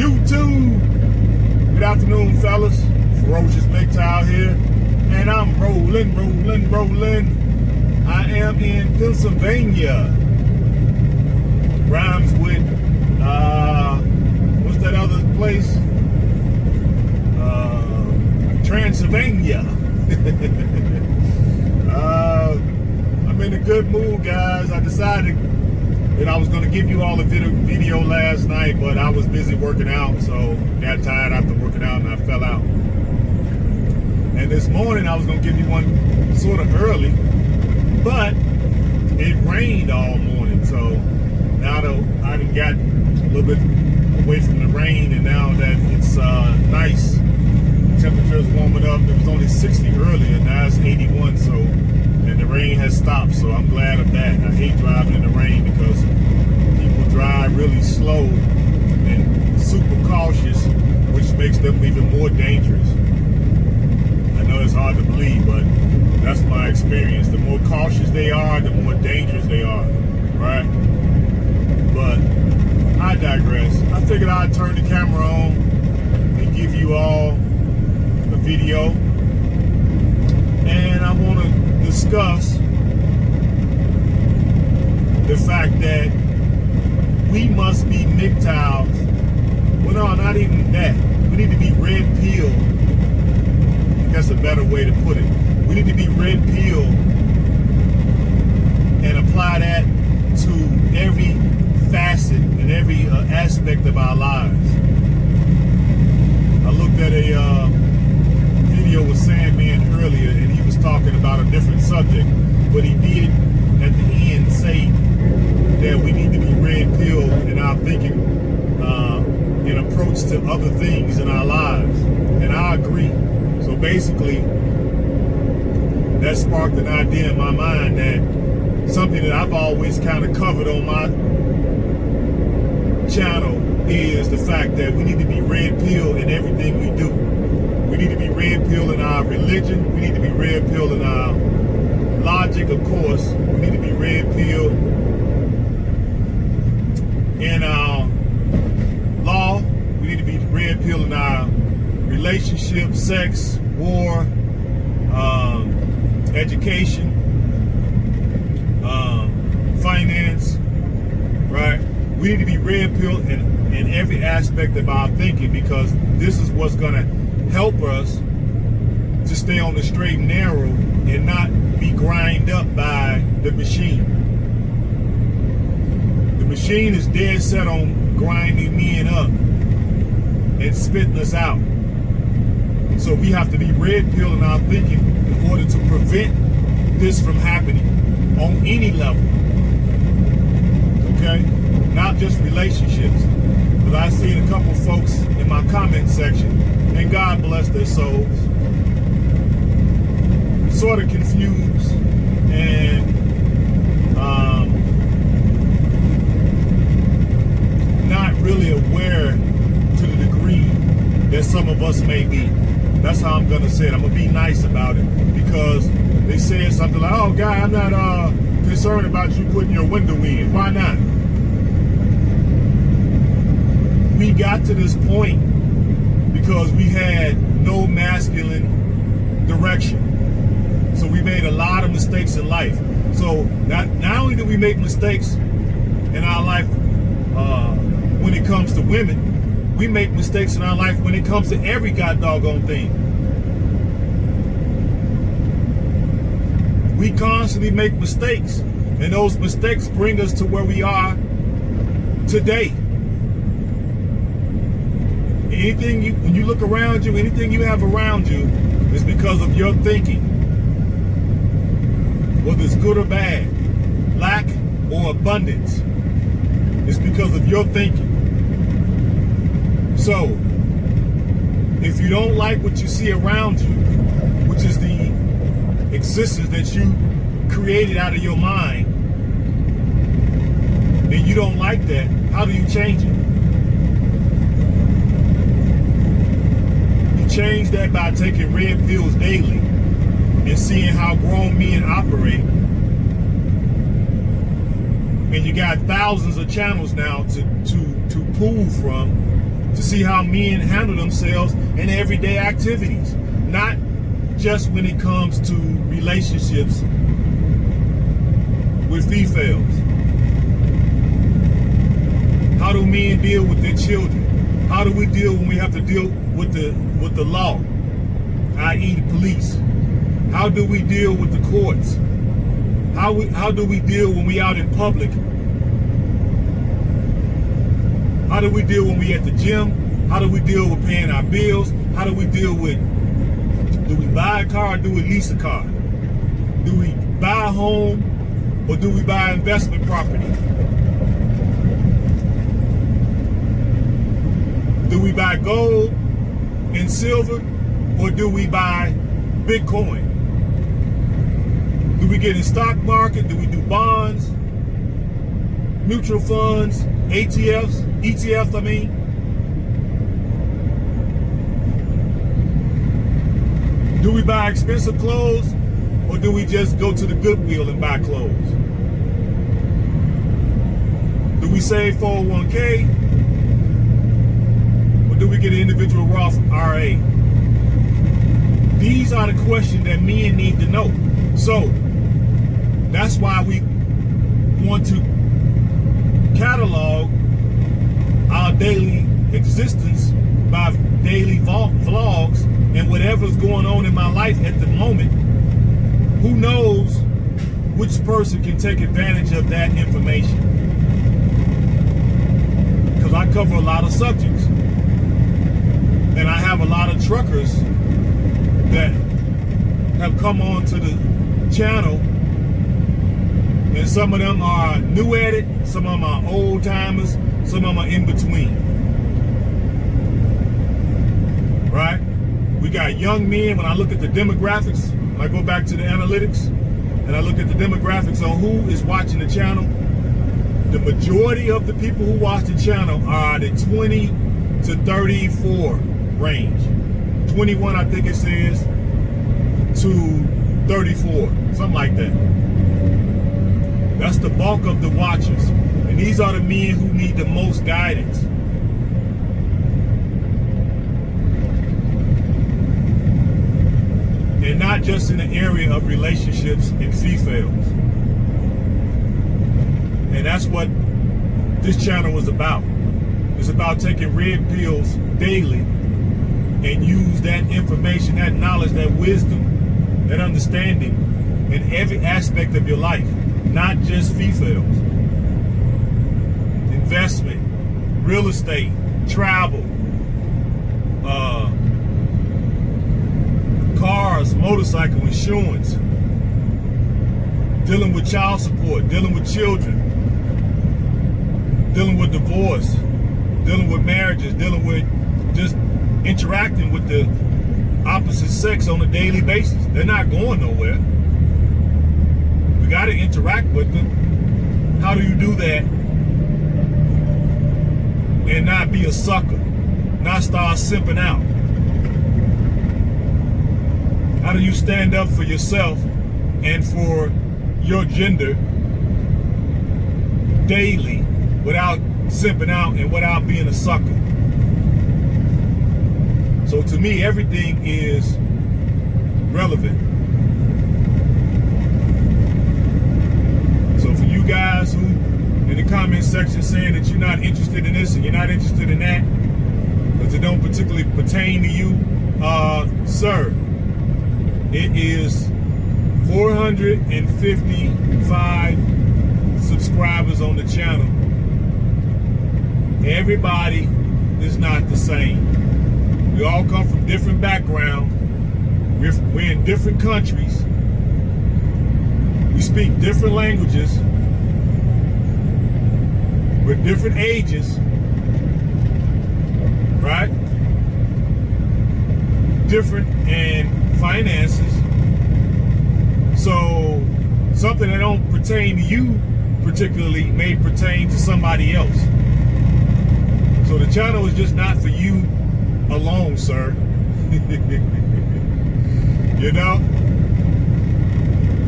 YouTube. Good afternoon, fellas. Ferocious MGTOW here. And I'm rolling, rolling, rolling. I am in Pennsylvania. Rhymes with, uh, what's that other place? Uh, Transylvania. uh, I'm in a good mood, guys. I decided I was going to give you all a video last night, but I was busy working out, so got tired after working out and I fell out. And this morning I was going to give you one sort of early, but it rained all morning, so now that I have got a little bit away from the rain, and now that it's uh, nice, temperatures warming up. It was only 60 earlier, now it's 81, so and the rain has stopped, so I'm glad of that. I hate driving in the rain because people drive really slow and super cautious, which makes them even more dangerous. I know it's hard to believe, but that's my experience. The more cautious they are, the more dangerous they are, right? But I digress. I figured I'd turn the camera on and give you all a video. And I want to discuss the fact that we must be MGTOWs. Well, no, not even that. We need to be red pill. That's a better way to put it. We need to be red peeled and apply that to every facet and every uh, aspect of our lives. I looked at a uh, video with Sandman earlier, and he talking about a different subject, but he did at the end say that we need to be red pill in our thinking uh, and approach to other things in our lives, and I agree. So basically, that sparked an idea in my mind that something that I've always kind of covered on my channel is the fact that we need to be red pill in everything we do. We need to be red pill in our religion. We need to be red pill in our logic, of course. We need to be red pill in our law. We need to be red pill in our relationship, sex, war, um, education, um, finance, right? We need to be red pill in, in every aspect of our thinking because this is what's going to help us to stay on the straight and narrow and not be grind up by the machine. The machine is dead set on grinding men up and spitting us out. So we have to be red pill in our thinking in order to prevent this from happening on any level. Okay? Not just relationships. But I've seen a couple folks in my comment section, and God bless their souls, sort of confused and um, not really aware to the degree that some of us may be. That's how I'm gonna say it. I'm gonna be nice about it because they said something like, "Oh, guy, I'm not uh, concerned about you putting your window in. Why not?" We got to this point because we had no masculine direction. So we made a lot of mistakes in life. So not, not only do we make mistakes in our life uh, when it comes to women, we make mistakes in our life when it comes to every god doggone thing. We constantly make mistakes, and those mistakes bring us to where we are today. Anything you, when you look around you, anything you have around you is because of your thinking. Whether it's good or bad, lack or abundance, it's because of your thinking. So, if you don't like what you see around you, which is the existence that you created out of your mind, and you don't like that, how do you change it? You change that by taking red pills daily and seeing how grown men operate. And you got thousands of channels now to to to pull from to see how men handle themselves in everyday activities, not just when it comes to relationships with females. How do men deal with their children? How do we deal when we have to deal with the with the law, i.e. the police? How do we deal with the courts? How we how do we deal when we out in public? How do we deal when we at the gym? How do we deal with paying our bills? How do we deal with do we buy a car or do we lease a car? Do we buy a home or do we buy investment property? Do we buy gold and silver or do we buy Bitcoin? Do we get in stock market? Do we do bonds, mutual funds, ATFs, ETFs, I mean? Do we buy expensive clothes or do we just go to the Goodwill and buy clothes? Do we save 401k or do we get an individual Roth IRA? These are the questions that men need to know. So that's why we want to catalog our daily existence by daily vlogs and whatever's going on in my life at the moment. Who knows which person can take advantage of that information? Because I cover a lot of subjects. And I have a lot of truckers that have come on to the channel and some of them are new at it, some of them are old timers, some of them are in between. Right? We got young men. When I look at the demographics, I go back to the analytics, and I look at the demographics on who is watching the channel, the majority of the people who watch the channel are the 20 to 34 range. 21, I think it says, to 34, something like that. That's the bulk of the watchers. And these are the men who need the most guidance. and not just in the area of relationships and females. And that's what this channel was about. It's about taking red pills daily and use that information, that knowledge, that wisdom, that understanding in every aspect of your life, not just females. Investment, real estate, travel, uh, cars, motorcycle, insurance, dealing with child support, dealing with children, dealing with divorce, dealing with marriages, dealing with just interacting with the opposite sex on a daily basis. They're not going nowhere. We got to interact with them. How do you do that and not be a sucker, not start simping out? How do you stand up for yourself and for your gender daily without simping out and without being a sucker? So to me, everything is relevant. So for you guys who in the comment section saying that you're not interested in this and you're not interested in that, because it don't particularly pertain to you, uh, sir, it is 455 subscribers on the channel. Everybody is not the same. We all come from different backgrounds. We're, we're in different countries. We speak different languages. We're different ages. Right? Different in finances. So something that don't pertain to you particularly may pertain to somebody else. So the channel is just not for you alone, sir. you know?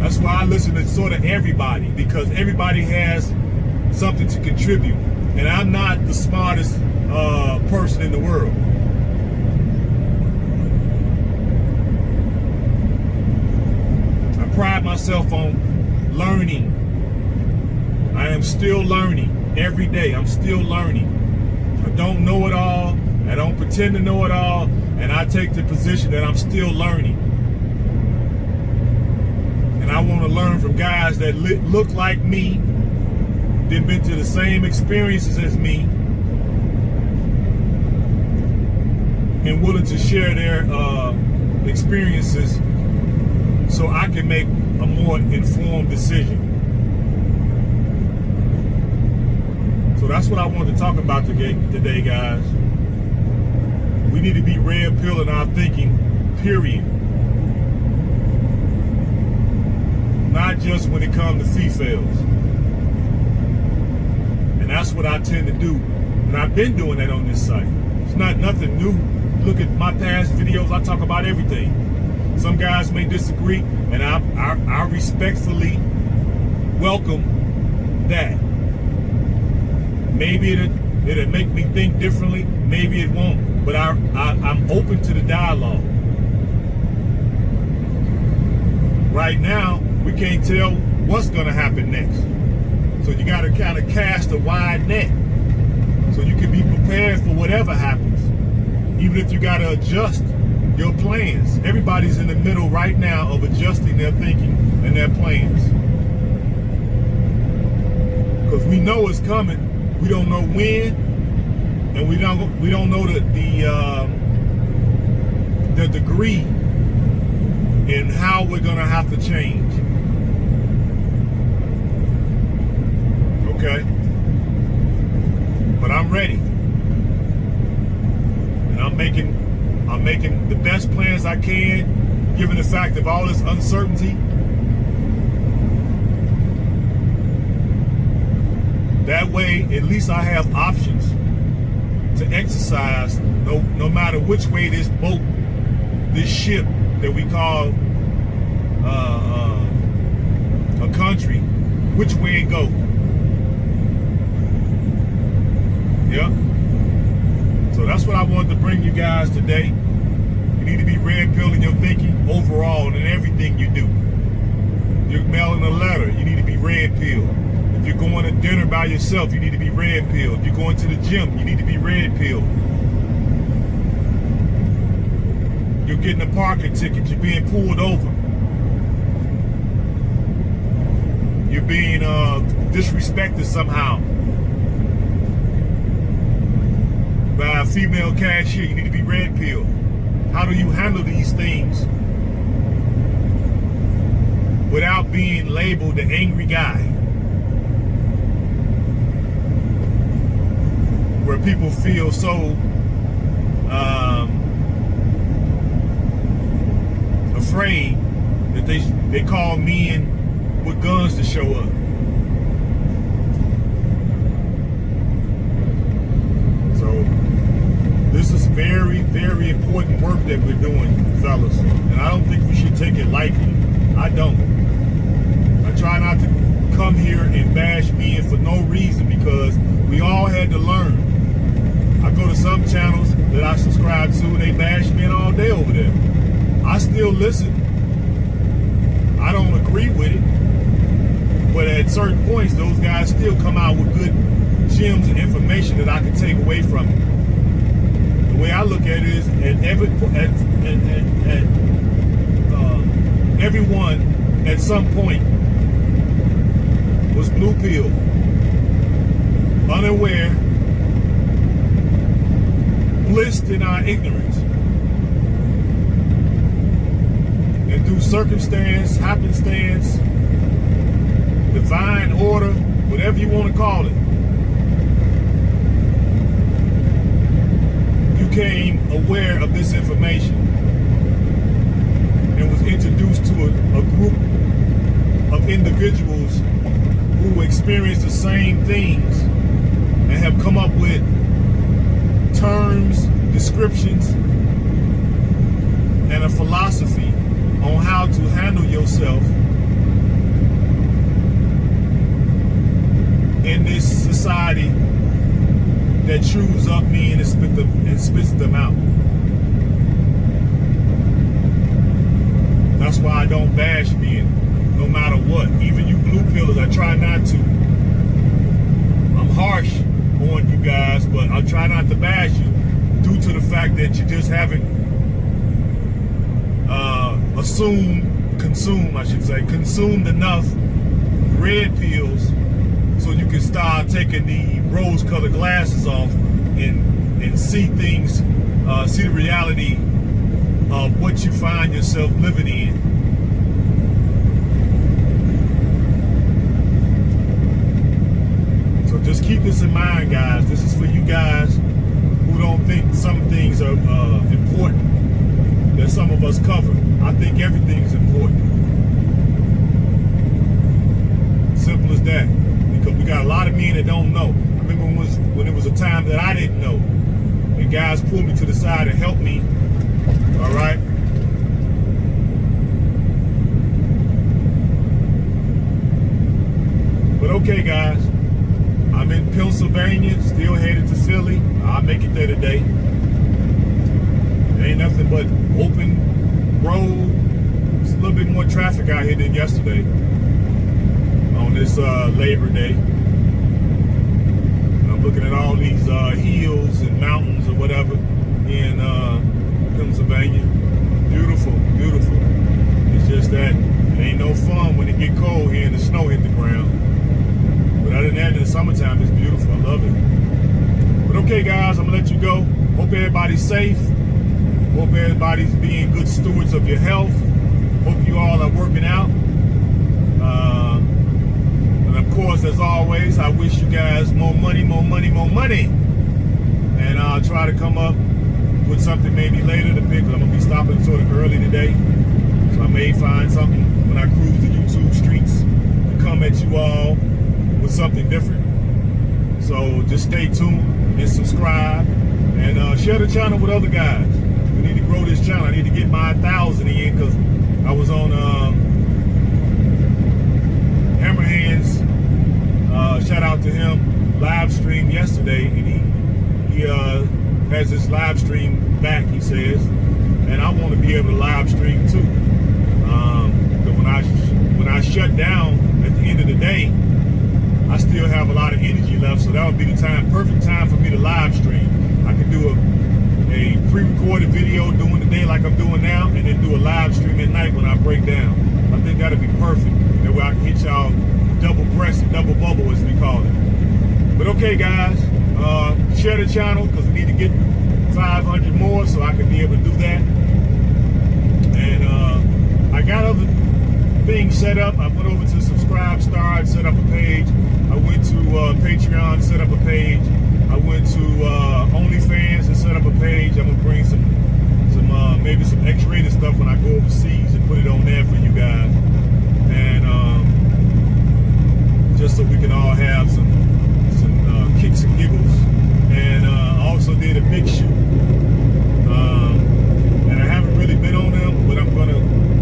That's why I listen to sort of everybody because everybody has something to contribute. And I'm not the smartest uh, person in the world. I pride myself on learning. I am still learning every day. I'm still learning. I don't know it all. Don't pretend to know it all. And I take the position that I'm still learning. And I want to learn from guys that look like me, that been to the same experiences as me, and willing to share their uh, experiences so I can make a more informed decision. So that's what I wanted to talk about today guys. We need to be red pill in our thinking, period. Not just when it comes to females. And that's what I tend to do. And I've been doing that on this site. It's not nothing new look at my past videos, I talk about everything. Some guys may disagree, and I, I, I respectfully welcome that. Maybe it'll, it'll make me think differently, maybe it won't, but I, I, I'm open to the dialogue. Right now, we can't tell what's going to happen next. So you got to kind of cast a wide net so you can be prepared for whatever happens even if you got to adjust your plans. Everybody's in the middle right now of adjusting their thinking and their plans. Because we know it's coming. We don't know when, and we don't we don't know the the uh, the degree in how we're gonna have to change. Okay, but I'm ready. And I'm making I'm making the best plans I can, given the fact of all this uncertainty. That way, at least I have options to exercise no no matter which way this boat, this ship that we call uh, uh, a country, which way it go. Yep. So that's what I wanted to bring you guys today. You need to be red pill in your thinking overall and in everything you do. You're mailing a letter, you need to be red pill. If you're going to dinner by yourself, you need to be red pill. If you're going to the gym, you need to be red pill. You're getting a parking ticket, you're being pulled over. You're being uh, disrespected somehow. by a female cashier. You need to be red pill. How do you handle these things without being labeled the angry guy? Where people feel so um, afraid that they they call men with guns to show up. So this is very, very important work that we're doing, fellas. And I don't think we should take it lightly. I don't. I try not to come here and bash men for no reason because we all had to learn. I go to some channels that I subscribe to they bash men all day over there. I still listen. I don't agree with it. But at certain points, those guys still come out with good gems and information that I can take away from it The way I look at it is at every at, at, at, at uh, everyone at some point was blue pill, unaware, blissed in our ignorance. And through circumstance, happenstance, divine order, whatever you want to call it, you became aware of this information and was introduced to a, a group of individuals who experience the same things and have come up with descriptions, and a philosophy on how to handle yourself in this society that chews up men and, them, and spits them out. That's why I don't bash men, no matter what. Even you blue pillars, I try not to. I'm harsh on you guys, but I try not to bash you due to the fact that you just haven't uh, assumed, consumed, I should say, consumed enough red pills so you can start taking the rose-colored glasses off and and see things, uh, see the reality of what you find yourself living in. So just keep this in mind, guys. This is for you guys don't think some things are uh, important that some of us cover. I think everything is important. Simple as that. Because we got a lot of men that don't know. I remember when, was, when it was a time that I didn't know. And guys pulled me to the side and helped me. All right. But okay, guys. I'm in Pennsylvania, still headed to Philly. I'll make it there today. There ain't nothing but open road. It's a little bit more traffic out here than yesterday on this uh, Labor Day. And I'm looking at all these uh, hills and mountains or whatever in uh, Pennsylvania. Beautiful, beautiful. It's just that it ain't no fun when it get cold here and the snow hit the ground. But other than that, in the summertime, it's beautiful. I love it. Okay, guys, I'm gonna let you go. Hope everybody's safe. Hope everybody's being good stewards of your health. Hope you all are working out. Uh, and of course, as always, I wish you guys more money, more money, more money. And I'll try to come up with something maybe later to pick. I'm gonna be stopping sort of early today. So I may find something when I cruise the YouTube streets to come at you all with something different. So just stay tuned and subscribe and uh, share the channel with other guys. We need to grow this channel. I need to get my thousand in because I was on um, Hammer Hands. Uh, shout out to him. Live stream yesterday, and he he uh, has his live stream back. He says, and I want to be able to live stream too. Um, when I when I shut down at the end of the day, I still have a lot of energy left, so that would be the time, perfect time for me to live stream. I can do a, a pre-recorded video during the day like I'm doing now, and then do a live stream at night when I break down. I think that'd be perfect. That way I can hit y'all double breast and double bubble as we call it. But okay, guys, uh, share the channel because we need to get 500 more so I can be able to do that. And uh, I got other things set up. I went over to Subscribe Star and set up a page. I went to uh, Patreon, set up a page. I went to uh, OnlyFans and set up a page. I'm gonna bring some, some uh, maybe some X-rated stuff when I go overseas and put it on there for you guys. And um, just so we can all have some, some uh, kicks and giggles. And uh, also did a BitChute. Um, and I haven't really been on them, but I'm gonna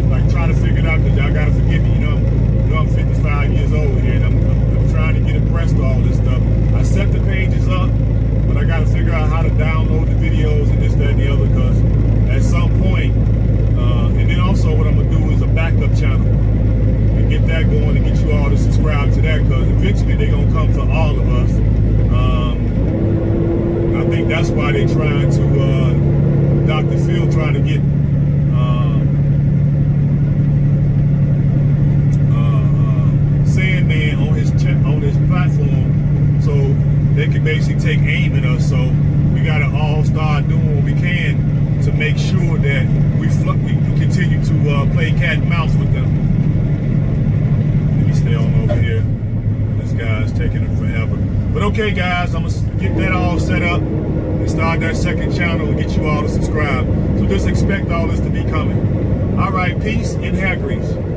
like try to figure it out because y'all gotta forgive me. You know, you know I'm 55 years old here, and I'm, I'm, I'm trying to get abreast of all this stuff. I set the pages up, but I gotta figure out how to download the videos and this, that, and the other. Because at some point, uh, and then also what I'm gonna do is a backup channel and get that going and get you all to subscribe to that. Because eventually they're gonna come to all of us. Um, I think that's why they're trying to. Uh, Dr. Phil trying to get um, uh, uh, Sandman on his on his platform, so they can basically take aim at us. So we got to all start doing what we can to make sure that we we, we continue uh, cat and mouse with them. Let me stay on over here. This guy's taking it forever. But okay, guys, I'm gonna get that all set up and start that second channel and get you all to subscribe. So just expect all this to be coming. All right, peace and hair grease.